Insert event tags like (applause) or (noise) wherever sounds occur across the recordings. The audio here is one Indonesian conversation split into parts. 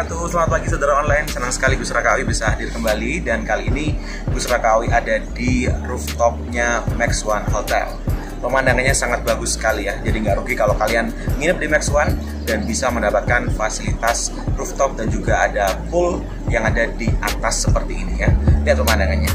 Wabarakatuh. Selamat pagi saudara online. Senang sekali Gus Rakawi bisa hadir kembali. Dan kali ini Gus Rakawi ada di rooftopnya Max One Hotel. Pemandangannya sangat bagus sekali ya. Jadi nggak rugi kalau kalian nginep di Max One Dan bisa mendapatkan fasilitas rooftop Dan juga ada pool yang ada di atas seperti ini ya. Lihat pemandangannya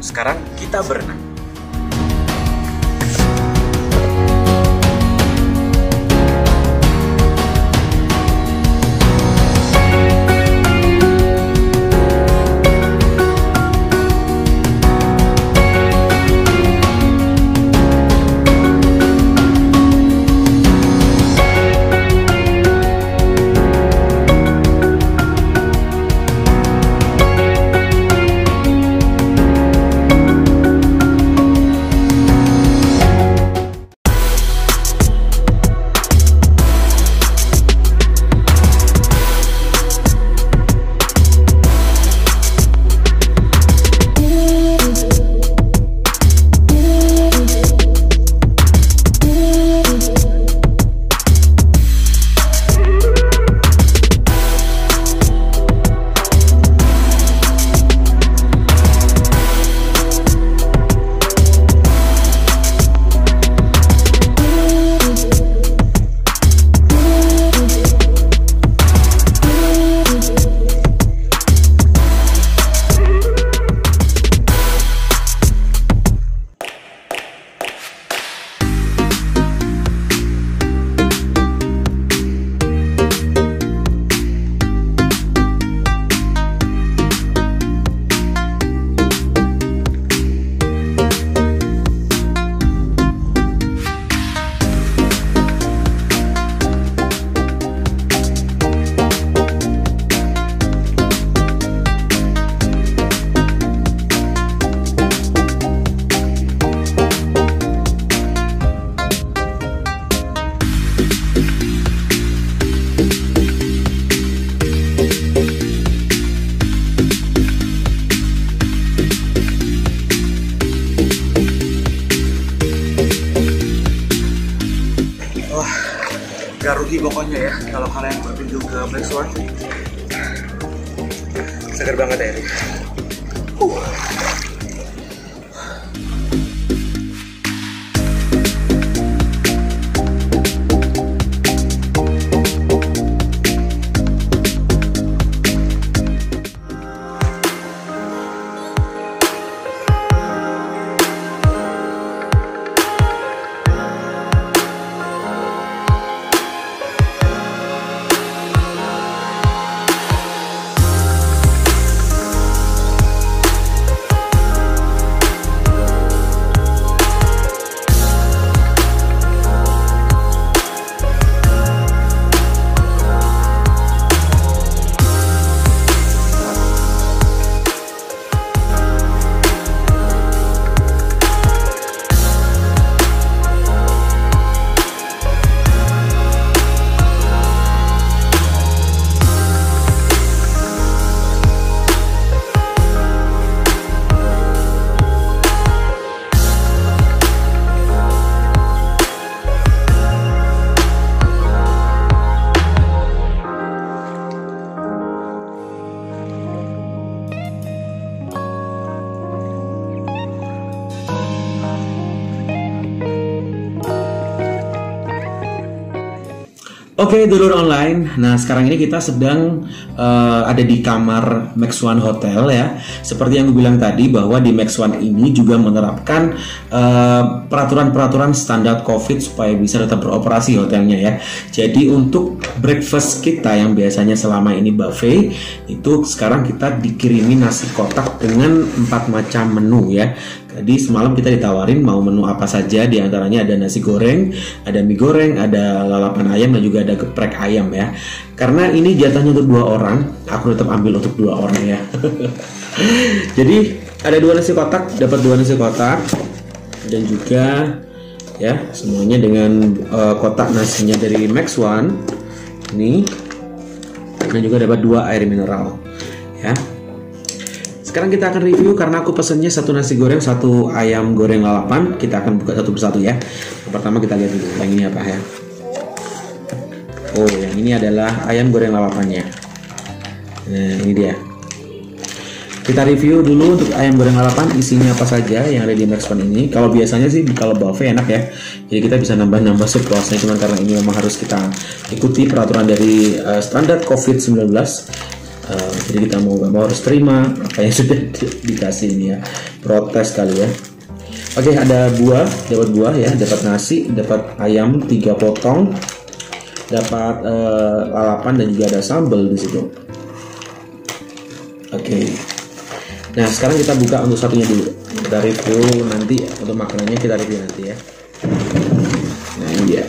sekarang kita berenang. Berkunjung ke Oke, dulur online. Nah, sekarang ini kita sedang uh, ada di kamar Max One Hotel ya. Seperti yang gue bilang tadi bahwa di Max One ini juga menerapkan eh, peraturan-peraturan standar COVID supaya bisa tetap beroperasi hotelnya ya. Jadi untuk breakfast kita yang biasanya selama ini buffet itu sekarang kita dikirimi nasi kotak dengan empat macam menu ya. Jadi semalam kita ditawarin mau menu apa saja di antaranya ada nasi goreng, ada mie goreng, ada lalapan ayam dan juga ada geprek ayam ya. Karena ini jatahnya untuk dua orang, aku tetap ambil untuk dua orang ya. (laughs) Jadi ada dua nasi kotak, dapat dua nasi kotak dan juga ya semuanya dengan uh, kotak nasinya dari Max One ini dan juga dapat dua air mineral ya sekarang kita akan review karena aku pesennya satu nasi goreng, satu ayam goreng lalapan. Kita akan buka satu persatu ya. Pertama kita lihat dulu yang ini apa ya. Oh, yang ini adalah ayam goreng lalapannya. Nah, ini dia. Kita review dulu untuk ayam goreng lalapan isinya apa saja yang ada di Max Pan ini. Kalau biasanya sih kalau buffet enak ya. Jadi kita bisa nambah-nambah sepuasnya cuman karena ini memang harus kita ikuti peraturan dari uh, standar COVID-19 uh, jadi kita mau nggak mau harus terima apa yang (laughs) sudah di dikasih ini ya protes kali ya. Oke ada buah dapat buah ya dapat nasi dapat ayam tiga potong dapat uh, lalapan dan juga ada sambal di situ. Oke. Nah sekarang kita buka untuk satunya dulu. Kita review nanti untuk makanannya kita review nanti ya. Nah ini dia.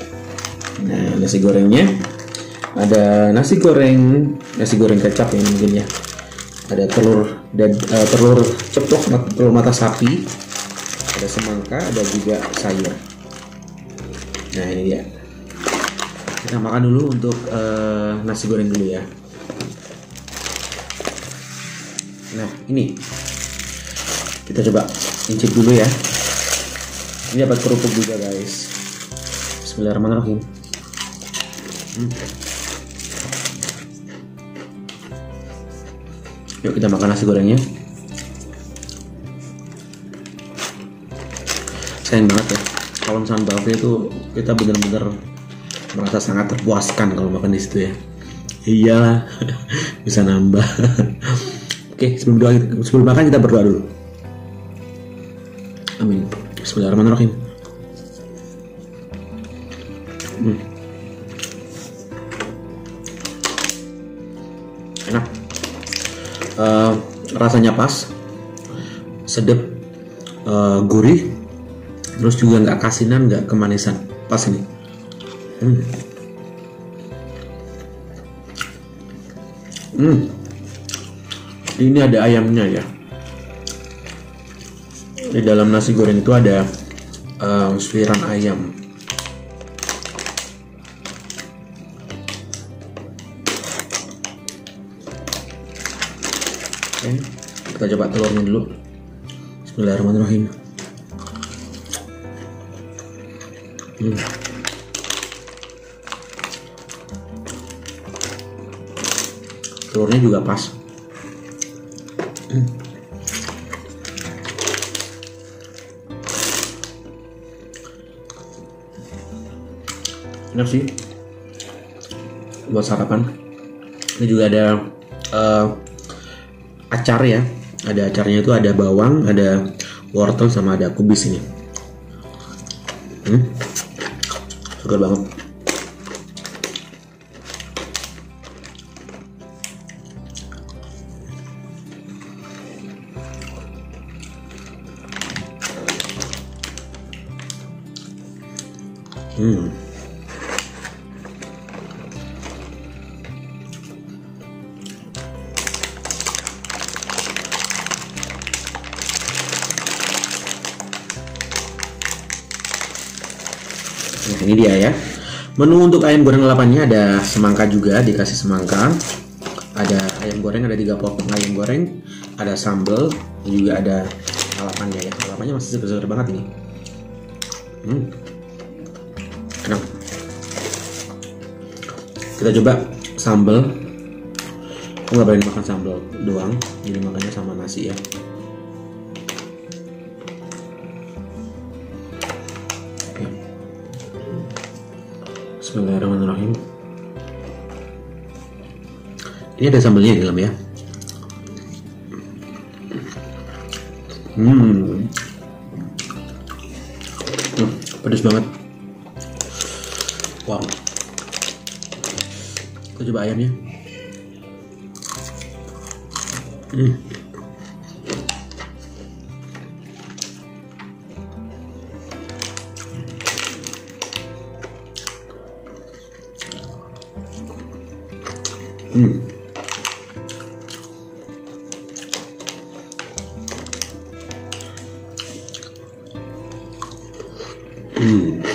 Nah nasi gorengnya ada nasi goreng nasi goreng kecap ya mungkin ya. Ada telur dan uh, telur ceplok telur mata sapi. Ada semangka ada juga sayur. Nah ini dia. Kita makan dulu untuk uh, nasi goreng dulu ya. Nah ini. Kita coba incip dulu ya. Ini dapat kerupuk juga guys. Bismillahirrahmanirrahim. Hmm. Yuk kita makan nasi gorengnya. Sayang banget ya. Kalau misalnya buffet itu kita benar-benar merasa sangat terpuaskan kalau makan di situ ya. Iyalah, (laughs) bisa nambah. Oke, sebelum doa, sebelum makan kita berdoa dulu. Amin. Bismillahirrahmanirrahim. Uh, rasanya pas sedap uh, gurih terus juga nggak kasinan nggak kemanisan pas ini hmm. Hmm. ini ada ayamnya ya di dalam nasi goreng itu ada uh, suiran ayam kita coba telurnya dulu. Bismillahirrahmanirrahim. Hmm. Telurnya juga pas. Hmm. Enak sih buat sarapan. Ini juga ada uh, acar ya ada acarnya itu ada bawang ada wortel sama ada kubis ini. Hmm, segar banget Nah ini dia ya. Menu untuk ayam goreng lalapannya ada semangka juga, dikasih semangka. Ada ayam goreng, ada tiga potong ayam goreng, ada sambal, juga ada lalapannya ya. Lalapannya masih segar-segar banget ini. Hmm. Enak. Kita coba sambal. Aku nggak berani makan sambal doang, jadi makannya sama nasi ya. Bismillahirrahmanirrahim. Ini ada sambalnya di dalam ya. Hmm. hmm pedes banget. Wow. Kita coba ayamnya. Hmm. Hmm. Hmm.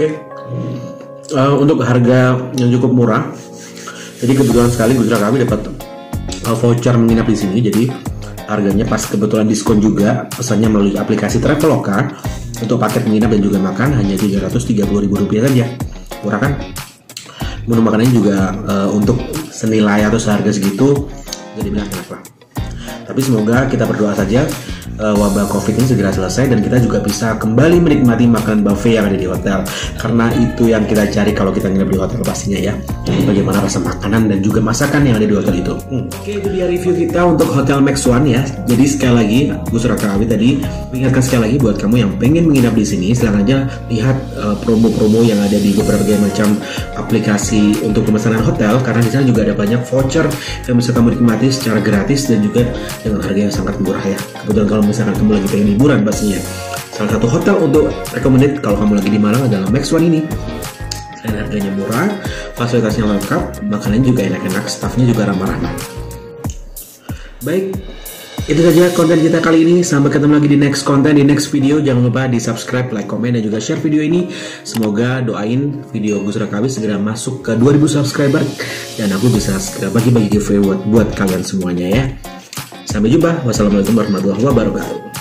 Oke, okay. uh, untuk harga yang cukup murah, jadi kebetulan sekali Gusra kami dapat uh, voucher menginap di sini. Jadi harganya pas kebetulan diskon juga pesannya melalui aplikasi Traveloka untuk paket menginap dan juga makan hanya rp rupiah saja. Murah kan? Menu makanannya juga uh, untuk senilai atau seharga segitu jadi bilang enak. Tapi semoga kita berdoa saja uh, wabah COVID ini segera selesai dan kita juga bisa kembali menikmati makanan buffet yang ada di hotel. Karena itu yang kita cari kalau kita nginep di hotel pastinya ya. Bagaimana rasa makanan dan juga masakan yang ada di hotel itu. Hmm. Oke, itu dia review kita untuk Hotel Max One ya. Jadi sekali lagi, Gus Rakawi tadi mengingatkan sekali lagi buat kamu yang pengen menginap di sini, silahkan aja lihat eh, promo-promo yang ada di beberapa macam aplikasi untuk pemesanan hotel karena di sana juga ada banyak voucher yang bisa kamu nikmati secara gratis dan juga dengan harga yang sangat murah ya. Kebetulan kalau misalkan kamu lagi pengen liburan pastinya. Salah satu hotel untuk recommended kalau kamu lagi di Malang adalah Max One ini. Selain harganya murah, fasilitasnya lengkap, makanannya juga enak-enak, staffnya juga ramah-ramah. Baik, itu saja konten kita kali ini. Sampai ketemu lagi di next konten, di next video. Jangan lupa di subscribe, like, komen, dan juga share video ini. Semoga doain video Gus Rakawi segera masuk ke 2000 subscriber. Dan aku bisa segera bagi-bagi giveaway buat, buat kalian semuanya ya. Sampai jumpa. Wassalamualaikum warahmatullahi wabarakatuh.